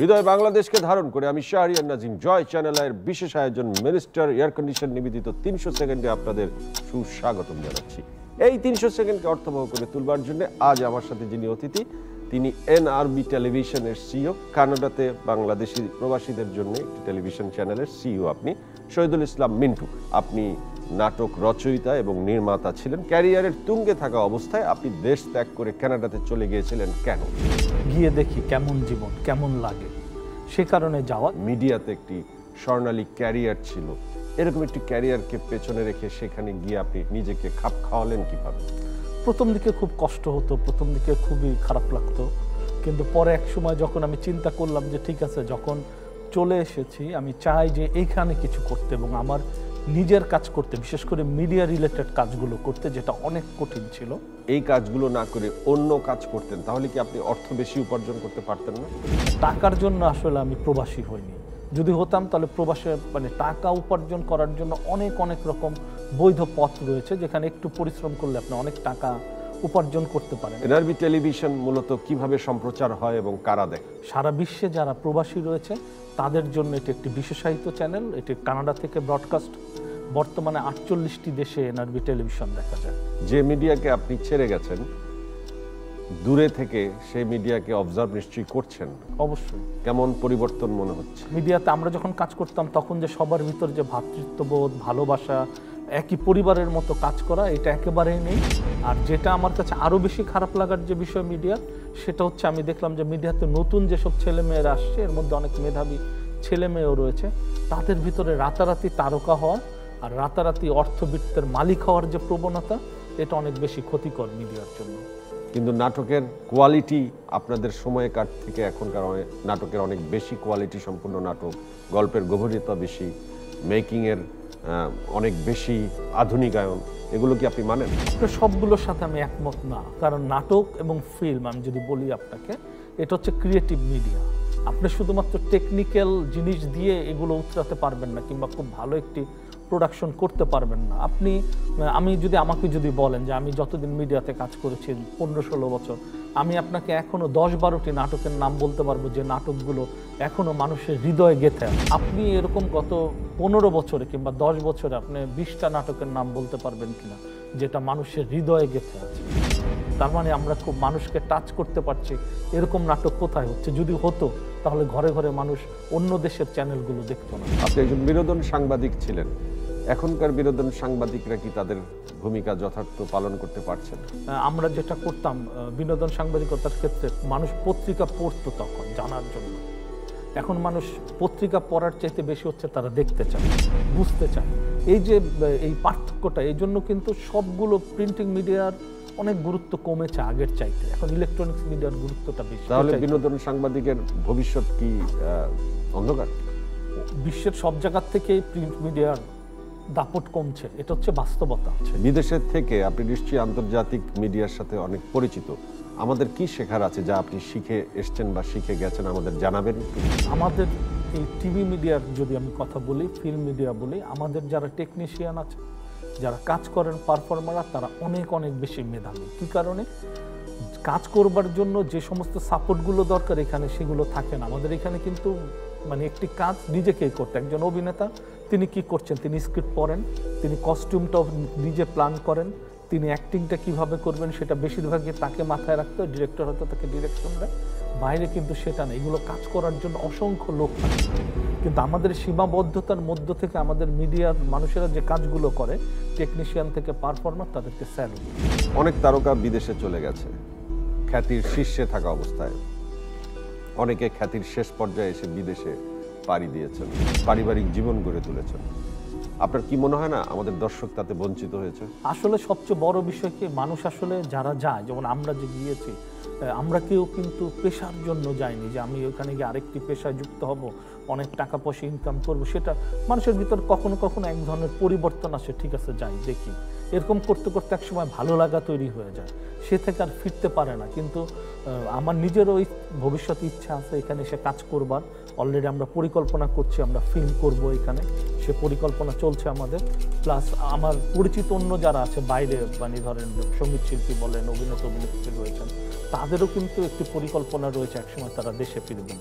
হৃদয় বাংলাদেশকে ধারণ করে আমি শাহরিয়ার নাজিম জয় চ্যানেলের বিশেষ আয়োজন মিনিস্টার এয়ার কন্ডিশন নিবেদিত তিনশো সেকেন্ডে আপনাদের সুস্বাগতম জানাচ্ছি। এই তিনশো সেকেন্ডকে অর্থবহ করে তুলবার জন্য আজ আমার সাথে যিনি অতিথি, তিনি এনআরবি টেলিভিশনের সিইও, কানাডাতে বাংলাদেশি প্রবাসীদের জন্য একটি টেলিভিশন চ্যানেলের সিইও আপনি, শহীদুল ইসলাম মিন্টু, আপনি নাটক রচয়িতা এবং নির্মাতা ছিলেন। ক্যারিয়ারের তুঙ্গে থাকা অবস্থায় আপনি দেশ ত্যাগ করে কানাডাতে চলে গিয়েছিলেন কেন? গিয়ে দেখি কেমন জীবন কেমন লাগে। সে কারণে যাওয়া। মিডিয়াতে একটি স্বর্ণালী ক্যারিয়ার ছিল। এরকম একটি ক্যারিয়ারকে পেছনে রেখে সেখানে গিয়ে আপনি নিজেকে খাপ খাওয়ালেন কীভাবে? প্রথম দিকে খুব কষ্ট হতো প্রথম দিকে খুবই খারাপ লাগতো। কিন্তু পরে এক সময় যখন আমি চিন্তা করলাম যে ঠিক আছে যখন চলে এসেছি আমি চাই যে এইখানে কিছু করতে এবং আমার নিজের কাজ করতে বিশেষ করে মিডিয়া রিলেটেড কাজগুলো করতে যেটা অনেক কঠিন ছিল। এই কাজগুলো না করে অন্য কাজ করতেন তাহলে কি আপনি অর্থ বেশি উপার্জন করতে পারতেন না? টাকার জন্য আসলে আমি প্রবাসী হইনি। যদি হতাম তাহলে প্রবাসে মানে টাকা উপার্জন করার জন্য অনেক অনেক রকম বৈধ পথ রয়েছে যেখানে একটু পরিশ্রম করলে আপনি অনেক টাকা উপার্জন করতে পারেন। এনআরবি টেলিভিশন মূলত কীভাবে সম্প্রচার হয় এবং কারা দেখে? সারা বিশ্বে যারা প্রবাসী রয়েছে তাদের জন্য এটি একটি বিশেষায়িত চ্যানেল। এটি কানাডা থেকে ব্রডকাস্ট বর্তমানে আটচল্লিশটি দেশে এনআরবি টেলিভিশন দেখা যায়। যে মিডিয়াকে আপনি ছেড়ে গেছেন দূরে থেকে সেই মিডিয়াকে অবজার্ভ নিশ্চয়ই করছেন? অবশ্যই। কেমন পরিবর্তন মনে হচ্ছে? মিডিয়াতে আমরা যখন কাজ করতাম তখন যে সবার ভিতর যে ভ্রাতৃত্ববোধ ভালোবাসা একই পরিবারের মতো কাজ করা এটা একেবারেই নেই। আর যেটা আমার কাছে আরও বেশি খারাপ লাগার যে বিষয় মিডিয়া সেটা হচ্ছে আমি দেখলাম যে মিডিয়াতে নতুন যেসব ছেলে মেয়েরা আসছে এর মধ্যে অনেক মেধাবী ছেলে মেয়েও রয়েছে তাদের ভিতরে রাতারাতি তারকা হওয়া আর রাতারাতি অর্থবিত্তের মালিক হওয়ার যে প্রবণতা এটা অনেক বেশি ক্ষতিকর মিডিয়ার জন্য। কিন্তু নাটকের কোয়ালিটি আপনাদের সময়কার থেকে এখনকার নাটকের অনেক বেশি কোয়ালিটি সম্পূর্ণ নাটক। গল্পের গভীরতা বেশি মেকিংয়ের অনেক বেশি আধুনিকায়ন। এগুলো কি আপনি মানেন? সবগুলোর সাথে আমি একমত না। কারণ নাটক এবং ফিল্ম আমি যদি বলি আপনাকে, এটা হচ্ছে ক্রিয়েটিভ মিডিয়া আপনি শুধুমাত্র টেকনিক্যাল জিনিস দিয়ে এগুলো উতরাতে পারবেন না, কিংবা খুব ভালো একটি প্রোডাকশন করতে পারবেন না। আপনি আমি যদি, আমাকে যদি বলেন যে আমি যতদিন মিডিয়াতে কাজ করেছি, পনেরো ষোলো বছর, আমি আপনাকে এখনও দশ বারোটি নাটকের নাম বলতে পারব যে নাটকগুলো এখনও মানুষের হৃদয়ে গেথে আপনি এরকম গত পনেরো বছরে কিংবা দশ বছরে আপনি বিশটা নাটকের নাম বলতে পারবেন কিনা, যেটা মানুষের হৃদয়ে গেথে আছে। তার মানে আমরা খুব মানুষকে টাচ করতে পারছি, এরকম নাটক কোথায় হচ্ছে? যদি হতো, তাহলে ঘরে ঘরে মানুষ অন্য দেশের চ্যানেলগুলো দেখতো না। আপনি একজন বিনোদন সাংবাদিক ছিলেন। এখনকার বিনোদন সাংবাদিকরা কি তাদের ভূমিকা যথার্থ পালন করতে পারছেন? আমরা যেটা করতাম বিনোদন সাংবাদিকতার ক্ষেত্রে মানুষ পত্রিকা পড়তো তখন জানার জন্য। এখন মানুষ পত্রিকা পড়ার চাইতে বেশি হচ্ছে তারা দেখতে চায় বুঝতে চায়। এই যে এই পার্থক্যটা এই জন্য কিন্তু সবগুলো প্রিন্টিং মিডিয়ার অনেক গুরুত্ব কমেছে আগের চাইতে। এখন ইলেকট্রনিক্স মিডিয়ার গুরুত্বটা বেশি। তাহলে বিনোদন সাংবাদিকের ভবিষ্যৎ কি অন্ধকার? বিশ্বের সব জায়গার থেকে প্রিন্ট মিডিয়ার দাপট কমছে। এটা হচ্ছে বাস্তবতা। বিদেশের থেকে আপনি নিশ্চয়ই আন্তর্জাতিক মিডিয়ার সাথে অনেক পরিচিত। আমাদের কি শেখার আছে যা আপনি শিখে এসছেন বা শিখে গেছেন আমাদের জানাবেন? আমাদের এই টিভি মিডিয়ার যদি আমি কথা বলি ফিল্ম মিডিয়া বলি আমাদের যারা টেকনিশিয়ান আছে যারা কাজ করেন পারফর্মাররা তারা অনেক অনেক বেশি মেধাবী। কী কারণে? কাজ করবার জন্য যে সমস্ত সাপোর্টগুলো দরকার এখানে সেগুলো থাকে না। আমাদের এখানে কিন্তু মানে একটি কাজ নিজেকেই করতে, একজন অভিনেতা, তিনি কি করছেন, তিনি স্ক্রিপ্ট পড়েন, তিনি কস্টিউমটাও নিজে প্ল্যান করেন, তিনি অ্যাক্টিংটা কীভাবে করবেন সেটা বেশিরভাগই তাকে মাথায় রাখতে হয় ডিরেক্টর হয়তো তাকে ডিরেকশন দেয়, বাইরে কিন্তু সেটা না এগুলো কাজ করার জন্য অসংখ্য লোক থাকে কিন্তু আমাদের সীমাবদ্ধতার মধ্য থেকে আমাদের মিডিয়ার মানুষেরা যে কাজগুলো করে টেকনিশিয়ান থেকে পারফর্মার তাদেরকে স্যালুট অনেক তারকা বিদেশে চলে গেছে, খ্যাতির শীর্ষে থাকা অবস্থায়। অনেকে খ্যাতির শেষ পর্যায়ে এসে বিদেশে পাড়ি দিয়েছেন, পারিবারিক জীবন গড়ে তুলেছেন। আপনার কি মনে হয় না আমাদের দর্শক তাতে বঞ্চিত হয়েছে? আসলে সবচেয়ে বড় বিষয় কি, মানুষ আসলে যারা যায়, যেমন আমরা যে গিয়েছি আমরা কেউ কিন্তু পেশার জন্য যাইনি যে আমি ওখানে গিয়ে আরেকটি পেশায় যুক্ত হব, অনেক টাকা পয়সা ইনকাম করব, সেটা মানুষের ভিতর কখনো কখনো এক ধরনের পরিবর্তন আসে, ঠিক আছে, যাই, দেখি। এরকম করতে করতে এক সময় ভালো লাগা তৈরি হয়ে যায়, সে থেকে আর ফিরতে পারে না। কিন্তু আমার নিজেরও এই ভবিষ্যৎ ইচ্ছা আছে এখানে এসে কাজ করবার। অলরেডি আমরা পরিকল্পনা করছি, আমরা ফিল্ম করব এখানে, সে পরিকল্পনা চলছে আমাদের। প্লাস আমার পরিচিত অন্য যারা আছে, বাইরে মানে ধরেন, সংগীত শিল্পী বলেন, অভিনেতা অভিনেত্রী রয়েছেন তাদেরও কিন্তু একটি পরিকল্পনা রয়েছে একসময় তারা দেশে ফিরবেন।